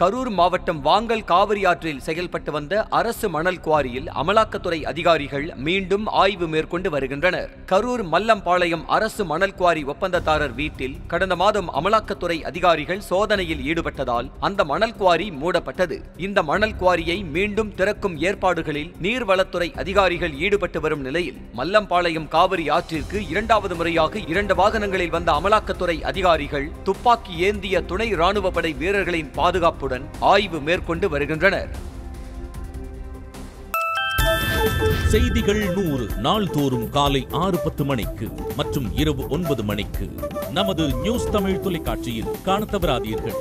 கரூர் மாவட்டம் வாங்கல் காவிரி ஆற்றில் செயல்பட்டு வந்த அரசு மணல் குவாரியில் அமலாக்கத்துறை அதிகாரிகள் மீண்டும் ஆய்வு மேற்கொண்டு வருகின்றனர். கரூர் மல்லம்பாளையம் அரசு மணல் குவாரி ஒப்பந்ததாரர் வீட்டில் கடந்த மாதம் அமலாக்கத்துறை அதிகாரிகள் சோதனையில் ஈடுபட்டதால் அந்த மணல் குவாரி மூடப்பட்டது. இந்த மணல் குவாரியை மீண்டும் திறக்கும் ஏற்பாடுகளில் நீர்வளத்துறை அதிகாரிகள் ஈடுபட்டு வரும் நிலையில் மல்லம்பாளையம் காவிரி ஆற்றிற்கு இரண்டாவது முறையாக இரண்டு வாகனங்களில் வந்த அமலாக்கத்துறை அதிகாரிகள் துப்பாக்கி ஏந்திய துணை ராணுவ படை வீரர்களின் குழுவுடன் ஆய்வு மேற்கொண்டு வருகின்றனர். செய்திகள் நூறு நாள்தோறும் காலை ஆறு பத்து மணிக்கு மற்றும் இரவு ஒன்பது மணிக்கு நமது நியூஸ் தமிழ் தொலைக்காட்சியில் காண தவறாதீர்கள்.